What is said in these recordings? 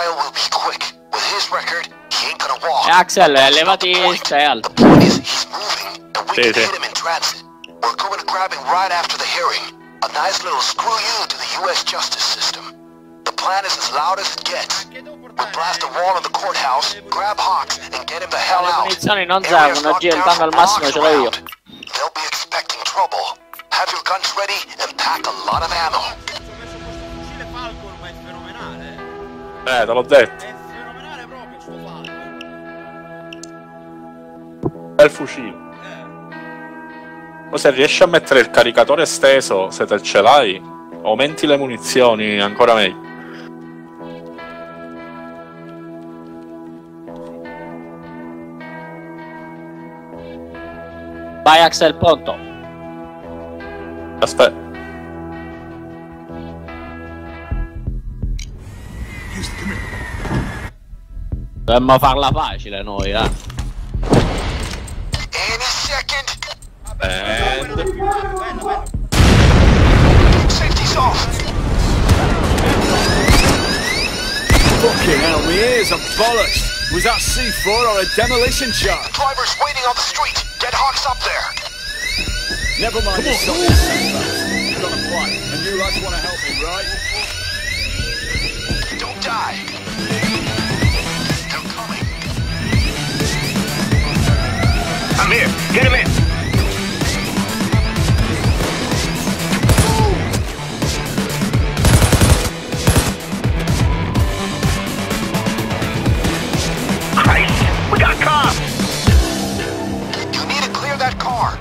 trial will be quick. With his record, he ain't gonna walk. Axel, eh, But that's levati the point. il tail. The point is, he's moving, and we Sì, can sì. hit him in transit. We're going to grab him right after the hearing. A nice little screw you to the U.S. justice system. The plan is as loud as it gets. We blast a wall in the courthouse, grab Hox, and get him the hell Le out. munizioni non Areas servono, locked G, il down tanto for al massimo blocks ce l'ho io. around. They'll be expecting trouble. Have your guns ready and pack a lot of ammo. Eh, te l'ho detto. È fenomenale proprio sto Falcon. Bel fucile. Eh. O se riesci a mettere il caricatore esteso, se te ce l'hai, aumenti le munizioni ancora meglio. Vai Axel, pronto. Aspetta. Dovremmo farla facile noi, eh. Any second, And... Bello, bello. safety's off. Fucking hell, my ears are bollocks. Was that C4 or a demolition charge? Driver's waiting on the street. Get Hox up there. Never mind the solid sandbags. We've got a plan, and you lads want to help me, right? Don't die. I'm here. Get him in. Christ, we got cops. You need to clear that car.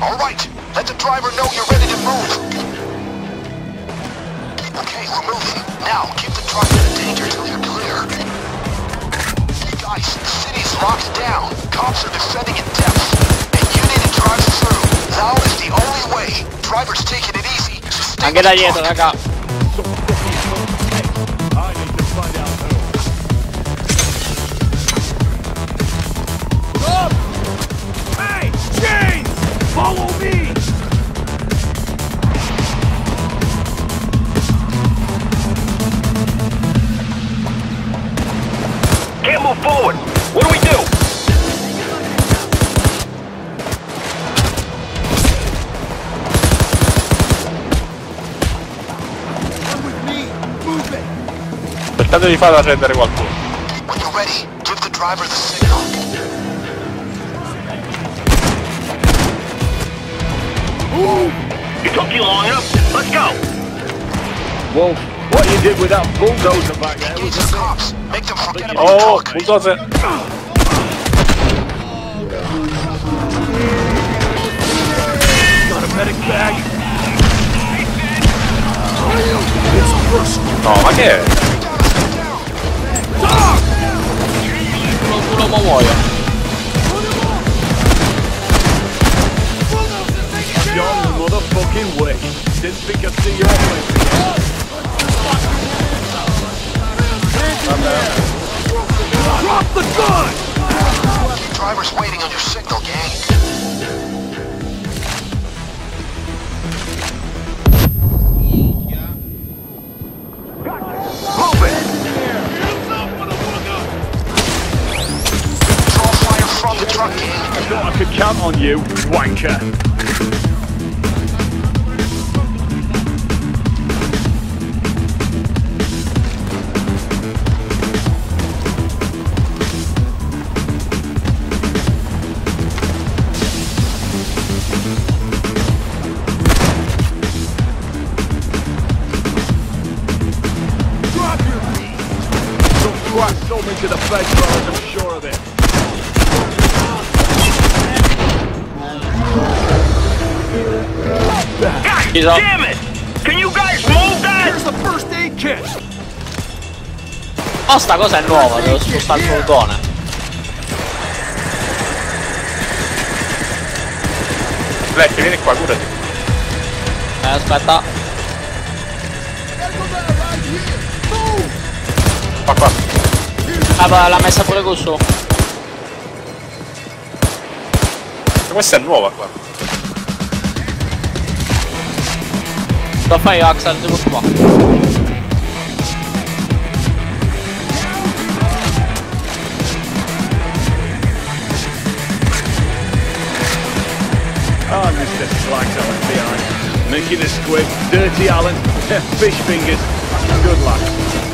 All right, let the driver know you're ready Okay, we're moving. Now, keep the truck in the danger till you're clear. Guys, city's locked down. Cops are descending in depth. And you need to drive through. Now is the only way. Driver's taking it easy. So stay Anche it. Cercate di far arrendere qualcuno. You're ready, give the driver the signal. It took you long enough. Let's go. Wolf, what you did with that bulldozer back there Engage was the a cops. Make them forget about Oh, the truck. bulldozer. Got a medic bag. No, ma che è? Didn't think I'd see your place. Drop the gun! Driver's waiting on your signal, gang. Move it. Draw fire from the truck, gang. I thought I could count on you, wanker. He's up. damn it. Can you guys move that? Here's the first aid kit! Oh, sta cosa è nuova, devo spostare il furgone. Flash, vieni qua, curati. Eh, aspetta. Qua, qua. Ah, beh, l'ha messa pure con su. questa è nuova, guarda. Axel, devo qua. Oh, Mr. Slags Alan behind. Making a squib. Dirty Alan. Fish fingers. Good luck.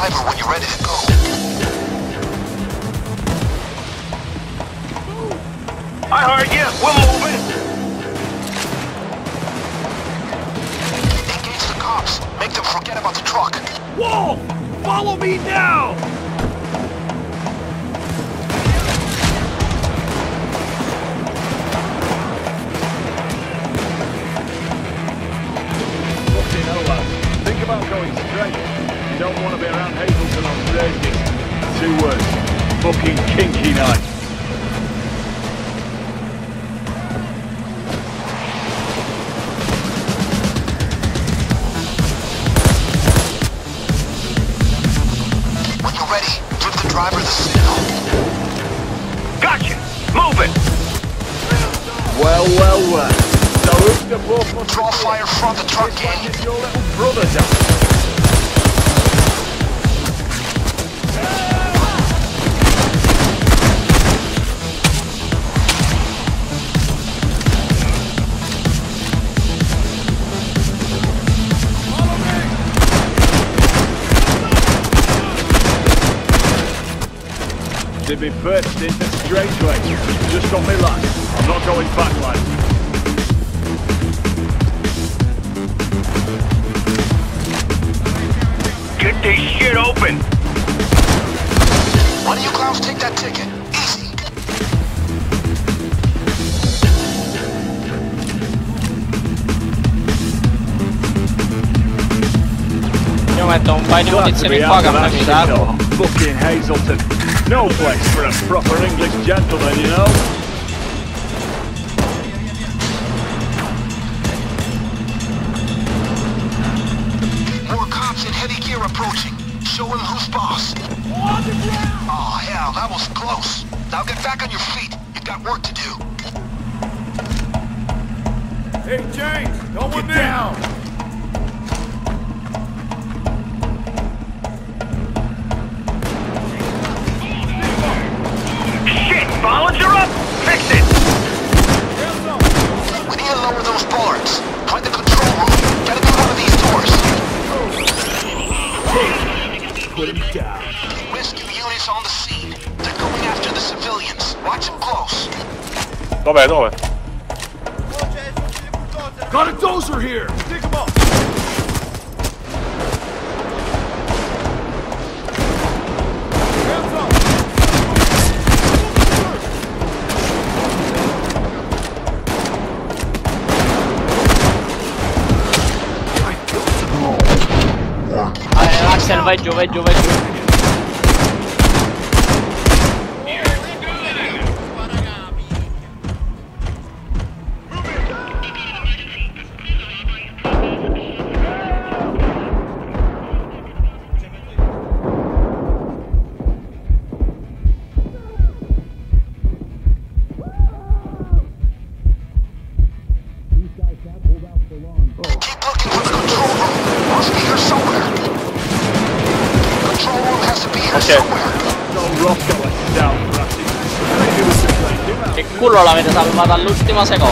Driver when you're ready to go. I heard you. We're moving. Engage the cops. Make them forget about the truck. Wolf! Follow me now! Fucking kinky night. Did me first into straight way. Just got me last. I'm not going back, lad. Get this shit open. Why do you clowns take that ticket? Easy. Io metto un paio di Glad to munizioni be qua out che a me that mi shit, servono. though. Fucking Hazleton. No place for a proper English gentleman, you know? Dov'è, dove? Oh, c'è tutti. Got a dozer here! Dig him up! Hands up! Axel, vai giù, vai giù, vai giù. 当腮膏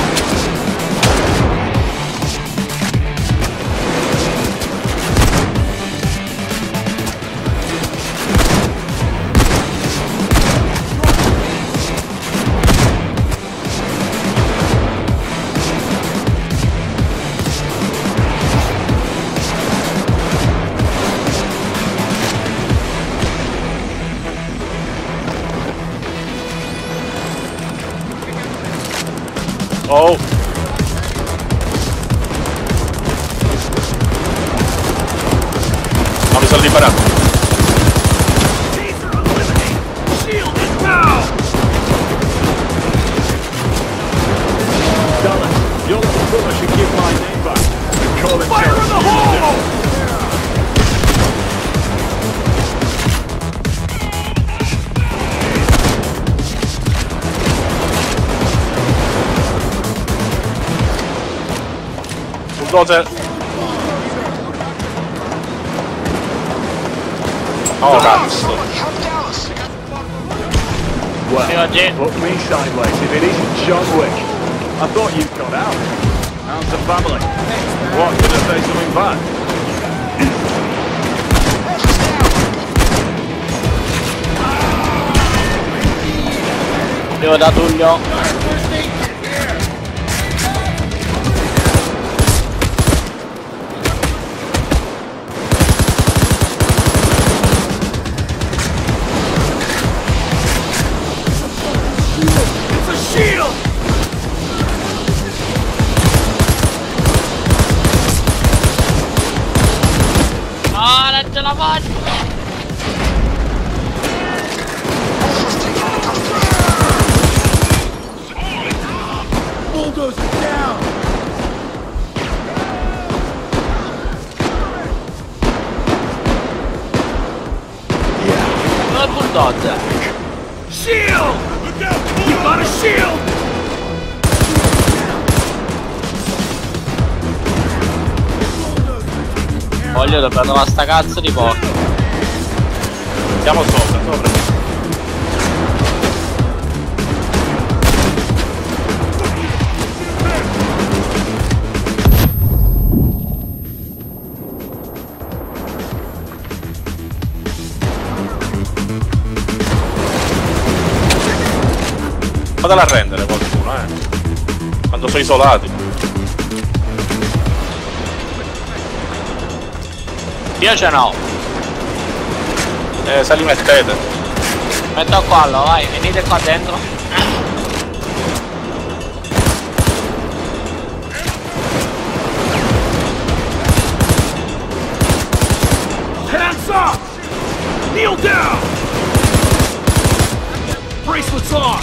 I thought you'd got out. How's the family? What, did I say something bad? devo da Tullio. Ah, Che prendo sta cazzo di porta. Siamo sopra, sopra. Fatela arrendere qualcuno, eh. Quando sono isolati. Io ce n'ho. Eh, se li mettete. Metto qua, allora, vai, venite qua dentro. Hands up! Kneel down! Bracelets on!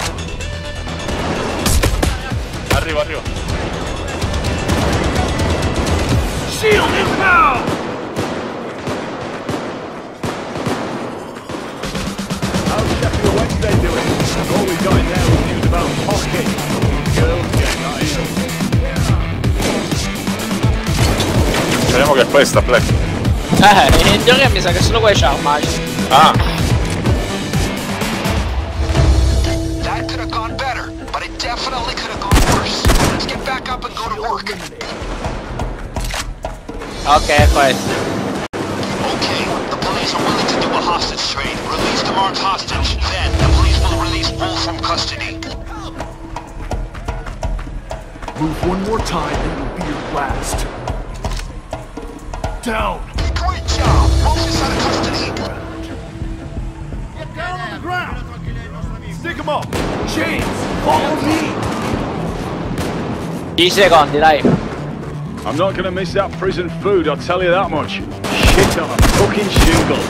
Arrivo, arrivo. Shield inbound! Speriamo che è questa, Black. Eh, in teoria mi sa che solo qua c'ha un. Ah, That could have gone better, but it definitely could have gone worse. Let's get back up and go to work. Ok, è questo. Okay, the police are willing to do a hostage trade. Release the marked hostage. Then, the police will release Wolf from custody. Move one more time and it'll be your last. Down! Great job! Wolf is out of custody. Get down on the ground! Stick him up! James, follow me! 10 secondi, dai. I'm not gonna miss that prison food, I'll tell you that much. Shit on a fucking shingle.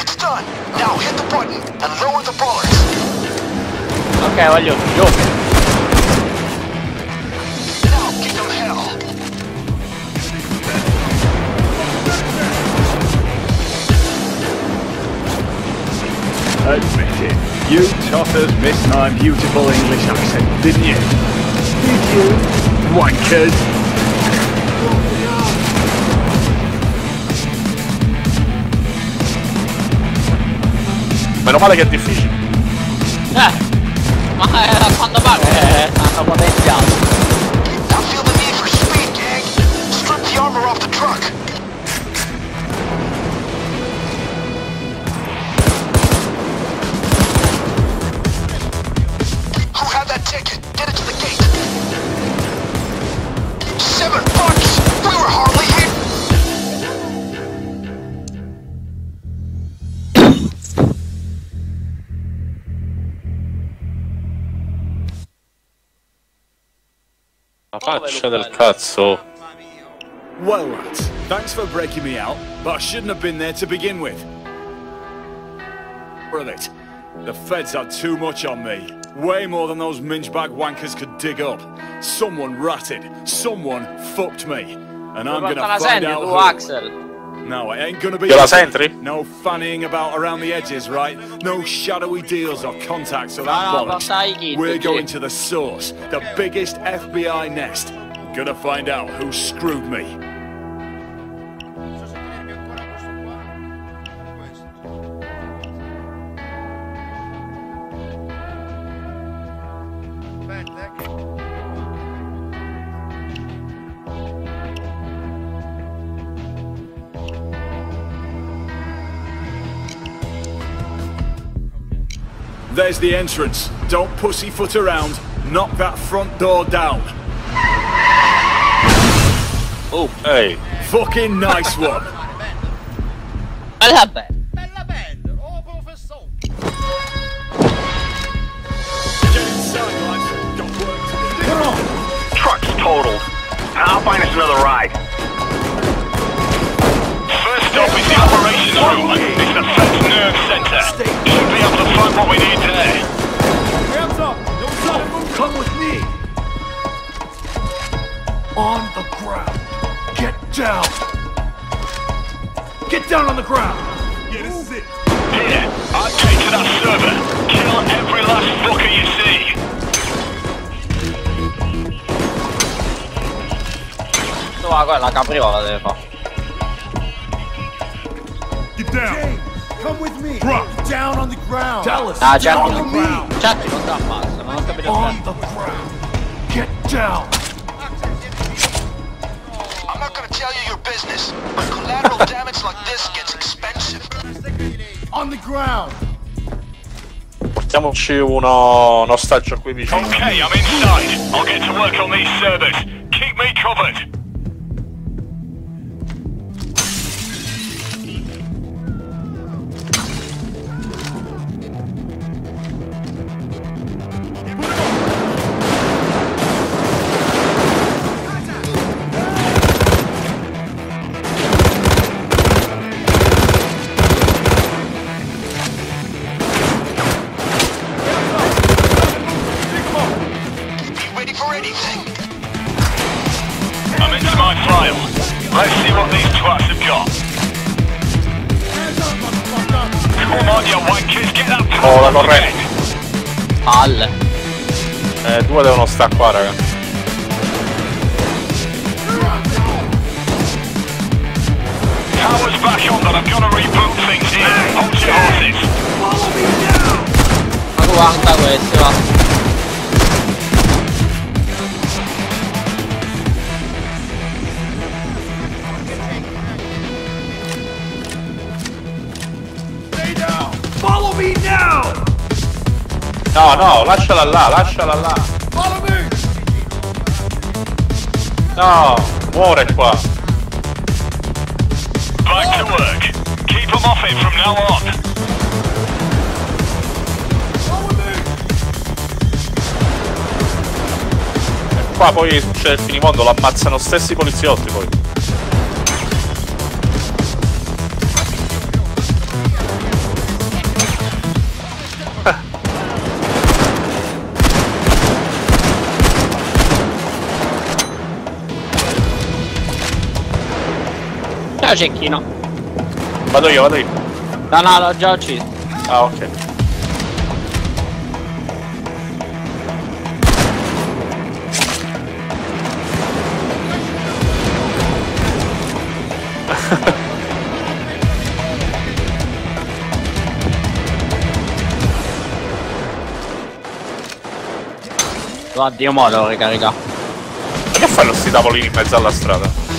It's done. Now hit the button and lower the bullets. Ok, voglio giù. Now give them hell. Admit it. You totters missed my beautiful English accent, didn't you? Did you? Wankers! meno male che è difficile. Eh. I feel the need for speed, gang. Strip the armor off the truck. Faccia del cazzo. Well, lads, thanks for breaking me out, but I shouldn't have been there to begin with. For it, the feds had too much on me. Way more than those mingebag wankers could dig up. Someone ratted. Someone fucked me. And I'm gonna find out who. Axel? No, it ain't gonna be. Io la easy. sentri? No fannying about around the edges, right? No shadowy deals or contacts or No, that no, bollocks. We're going to the source, the biggest FBI nest. Gonna find out who screwed me. There's the entrance. Don't pussyfoot around. Knock that front door down. Oh, hey. Fucking nice one. Bella bella. Tu va, quella capriola deve fare. Get down! Come with me! Drop! Down on the ground! Dallas! Ah, down on the ground! Certo, non ti ammazza, ma non capito On the ground! Get down! I'm not gonna tell you your business, but collateral damage like this gets expensive. On the ground! portiamoci uno, un ostaggio qui vicino. Okay, I'm inside. I'll get to work on these servers. Keep me covered. Due devono stare qua, back on, but I'm gonna reboot things here. Hold your horses. Ma guarda questi, va. Stay down! Follow me now! No, no, lasciala là, lasciala là. No, muore qua. Back to work. Keep them off it from now on. Me! Qua poi succede il finimondo, lo ammazzano stessi poliziotti poi. Ciao cecchino. Vado io, vado io. No, no, l'ho già ucciso. Ah, ok. No, Dio mo devo ricaricare. Ma che fanno sti tavolini in mezzo alla strada?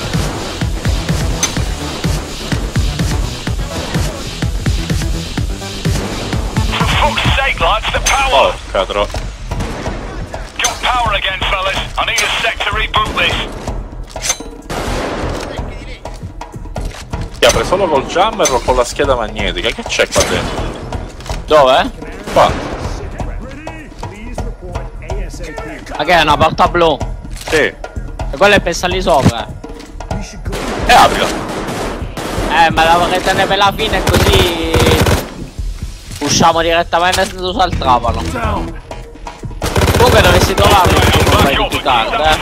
Porca tro... Got power again, fellas. I need a sec to reboot this. Si apre solo col jammer o con la scheda magnetica? Che c'è qua dentro? Dove? Qua. Ma che è una porta blu? Sì. E quello è per salire sopra. E aprila. Eh, ma la vorrei tenere per la fine così... Usciamo direttamente senza usare il trapano. Comunque dovessi trovarlo non Back fai up più tardi, eh.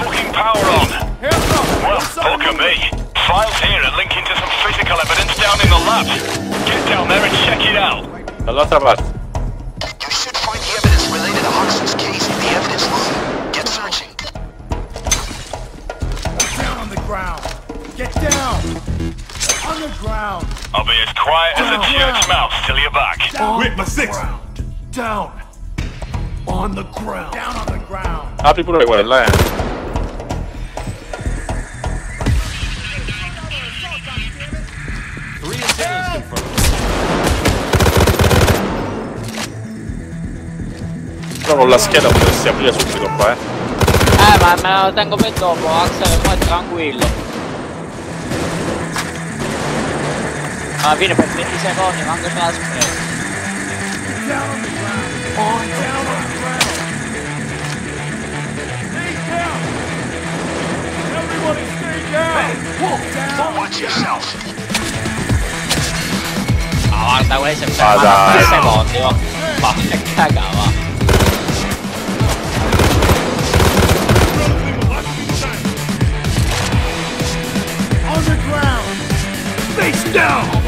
look at me. Files here are linking to some physical evidence down in the lab. Get down there and check it out. Dall'altra parte. You should find the evidence related to Huxton's case in the evidence I'll be as quiet as a church mouse till you're back. On Wait, my six. Down. On the ground. Down on the ground. How people don't want quella, eh. Però con la scheda potresti aprire subito qua, eh. Eh, ma me lo tengo per dopo, Axel, poi tranquillo. The ground. Stay down. Everybody stay down. Wolf down. Watch yourself. Ah, guarda, questo è Ma fermato a dai, 3 no. secondi, oh. Ma che cagava. On the ground. Face down.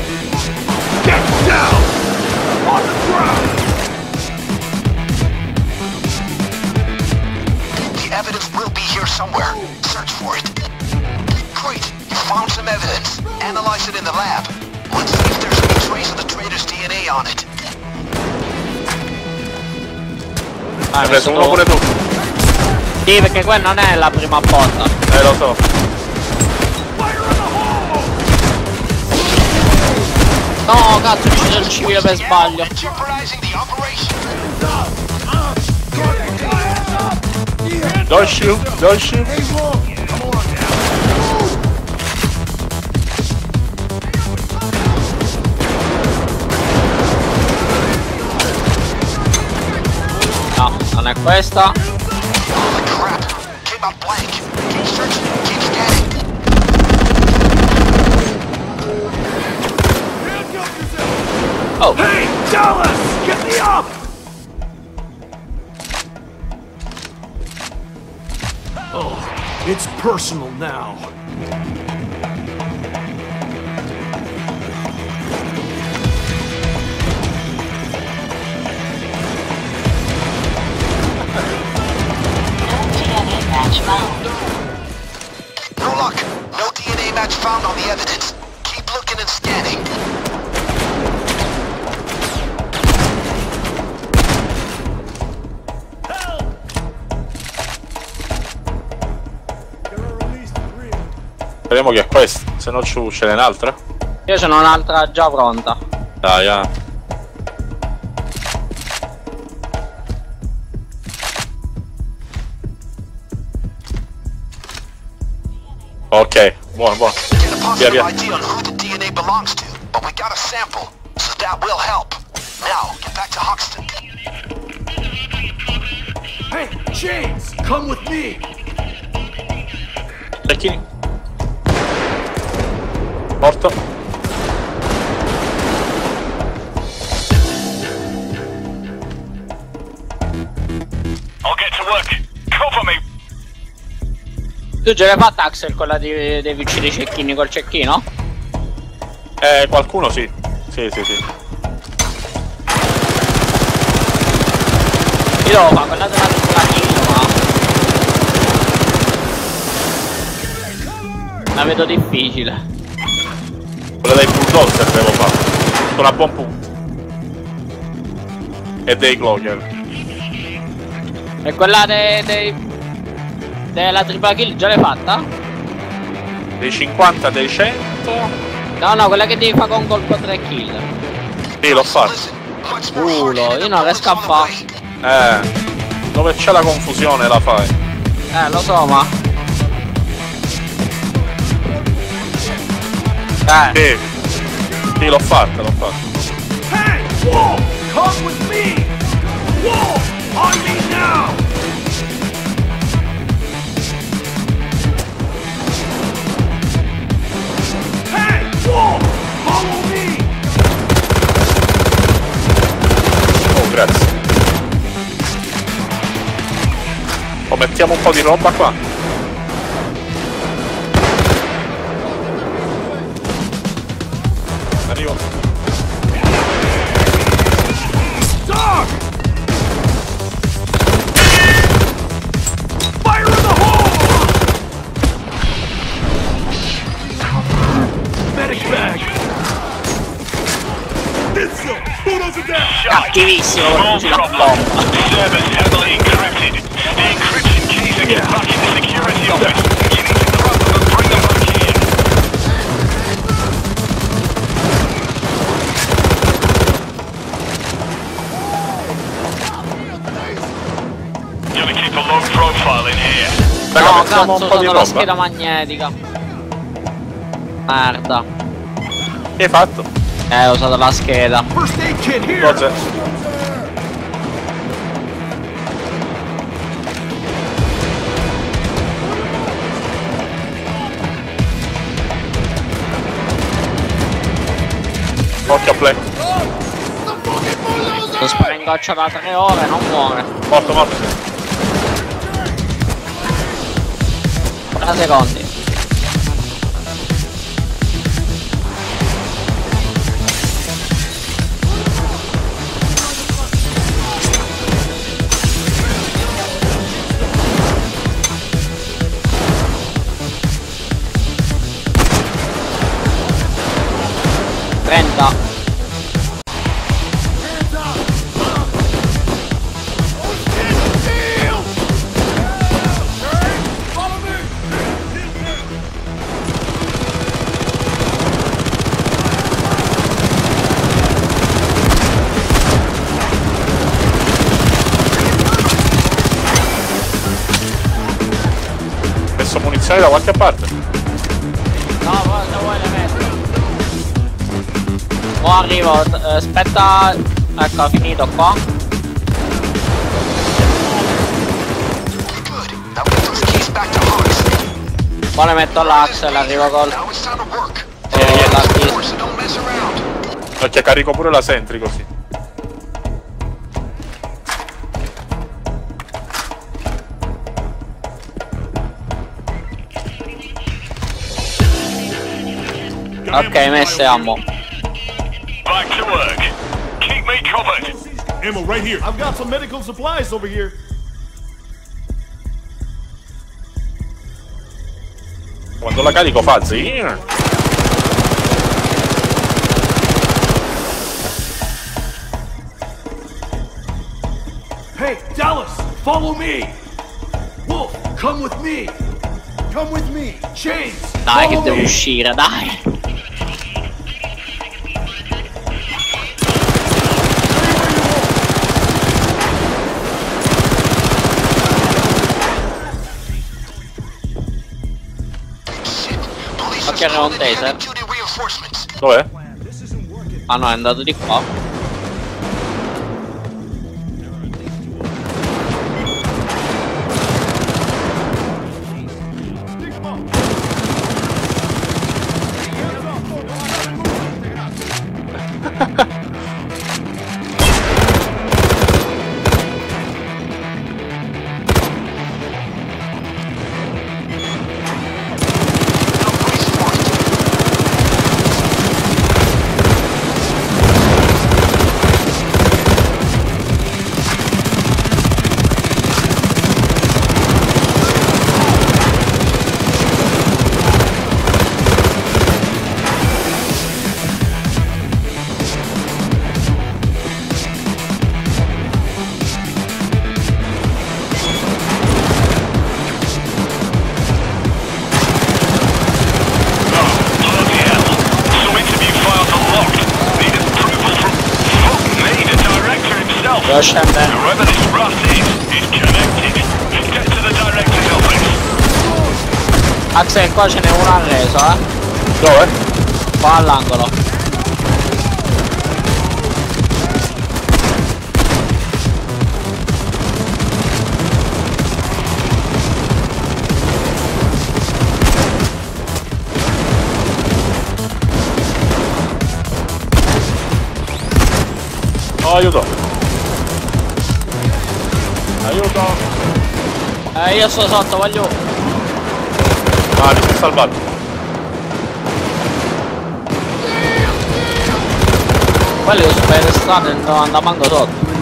Get down. On the ground. The evidence will be here somewhere. Search for it. Great. You found some evidence. Analyze it in the lab. Let's see if there's any trace of the traitor's DNA on it. Ah, Hai hai preso messo uno tu. pure tu. Sì, perché quella non è la prima botta. Eh, lo so. cazzo ucciso il civile per sbaglio. Don't shoot, don't shoot. No, non è questa. Oh, Hey, Dallas, get me up. Oh, it's personal now. speriamo che è questa, se no ce n'è un'altra. Io ce n'ho un'altra già pronta. Dai, ah. Ok, buono, buono. Via, via. Hey, James, come with me. Tecchini. Morto. I'll get to work. Cover me. Tu ce l'hai fatta Axel quella di, dei vicini cecchini col cecchino? Eh, qualcuno sì. Sì, sì, sì. Io devo fare quella della piccola ma... La vedo difficile. Quella dei bulldozer devo fare. Sono a buon punto. E dei Glocker. E quella dei... dei... della tripla kill già l'hai fatta? Dei 50, dei 100. No, no, quella che devi fare con colpo 3 kill. Sì, l'ho fatto. Culo, io non riesco a bullets on fa- the way. Eh. Dove c'è la confusione la fai. Eh, lo so, ma... Dai. Sì. Sì, l'ho fatta, l'ho fatta. Hey, Wolf, come with me! Wolf, on me now! Hey, Wolf, follow me! Oh, grazie. Oh, mettiamo un po' di roba qua. Here. Raga, No, mettiamo cazzo, un po' sono la scheda magnetica. Merda. Che hai fatto? Eh, ho usato la scheda. Cosa? Occhio a play. Lo sprengoccio da tre ore, non muore. Morto, morto. Una seconda. stai da qualche parte? No, cosa vuoi le metto? Mo arrivo, eh, aspetta, ecco, finito qua. Poi le metto l'axel, arrivo col... Sì, eh, l'artista. Ok, carico pure la sentry così. Ok, messe ammo. Back to work. Keep me covered. Ammo right here. I've got some medical supplies over here. Quando la carico fa zing. Hey, Dallas, follow me. Wolf, come with me. Come with me. Chains, Dai, che devo me. uscire, dai. c'era un taser. Dov'è? Ah no, è andato di qua. Qua ce n'è uno arreso, eh. Dove? Qua all'angolo. Aiuto. Aiuto! Eh, io sto sotto, voglio salvato. Quelli sono per strada non andavano sotto.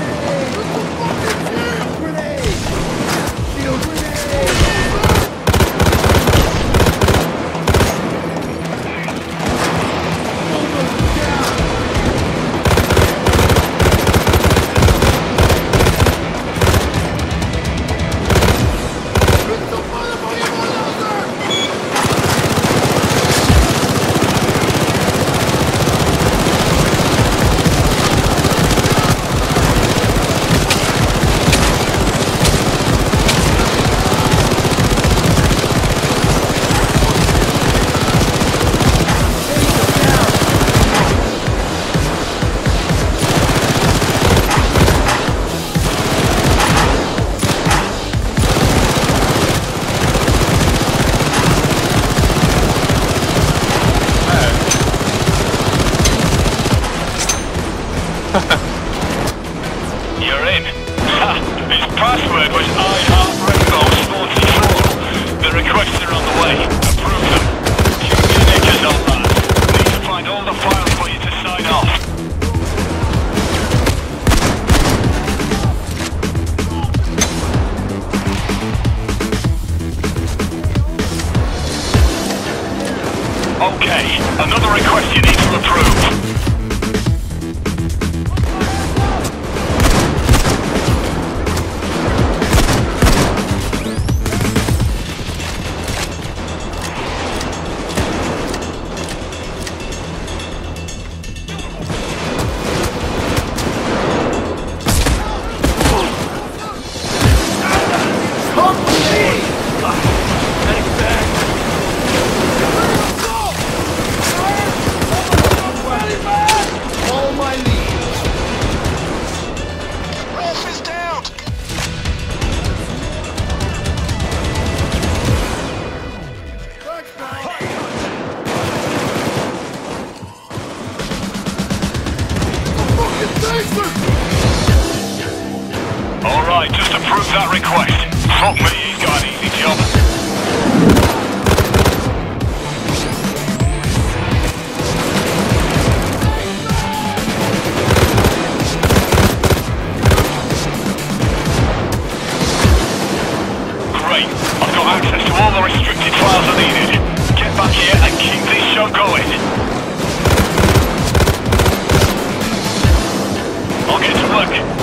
Request. Me, he's got an easy job. Great. I've got access to all the restricted files I needed. Get back here and keep this show going. I'll get to work.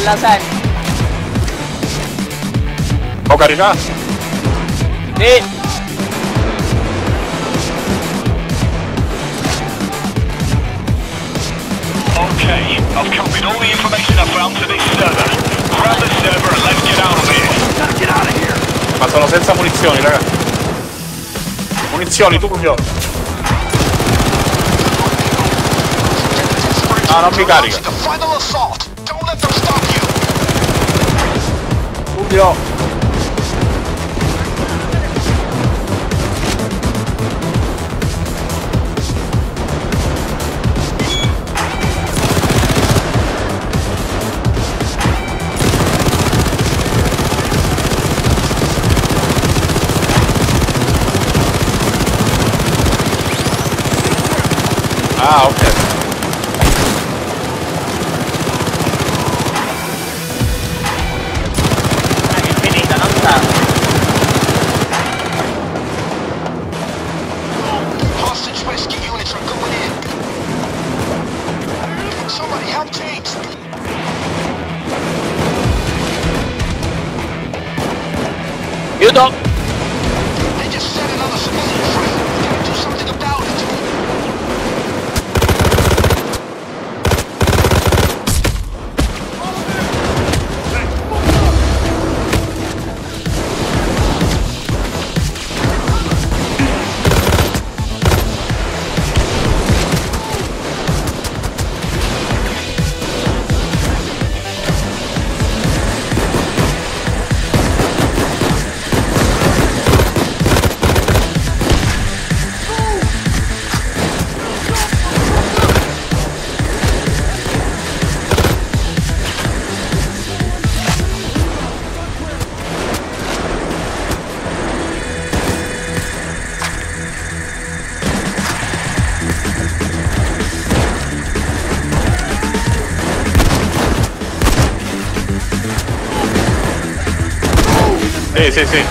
Accella 6. Ho caricato? Sì. Okay, I've copied all the information I found to this server. Grab the server and let's get out of here. Gotta get out of here! Ma sono senza munizioni, raga. Munizioni, Tullio. No, non mi carica. Yo sí, sí.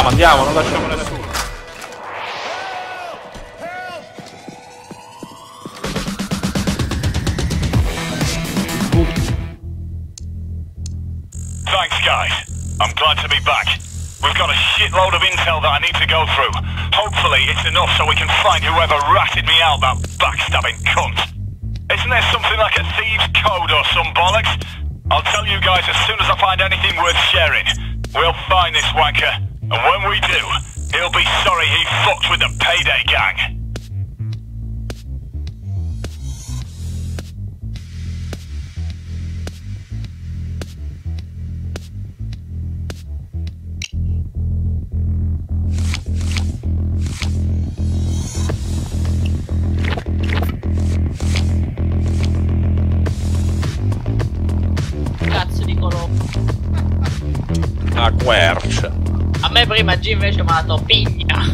Andiamo, andiamo, non lasciamo nessuno. Thanks, guys. I'm glad to be back. We've got a shitload of intel that I need to go through. Hopefully, it's enough so we can find whoever ratted me out, that backstabbing cunt. Isn't there something like a thieves' code or some bollocks? I'll tell you guys as soon as I find anything worth sharing. We'll find this wanker, and when we do, he'll be sorry he fucked with the payday gang. Cazzo di colore. A quercia. A me prima G invece mi ha dato pigna.